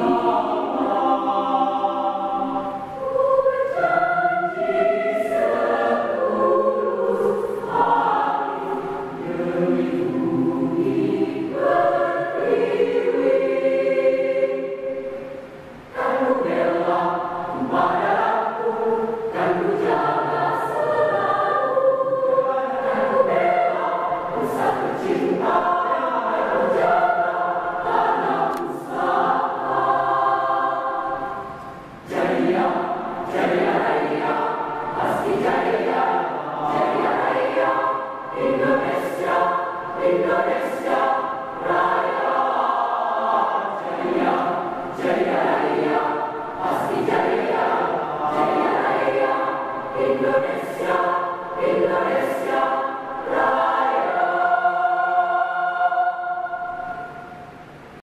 Senhor. Indonesia, Indonesia, Raya.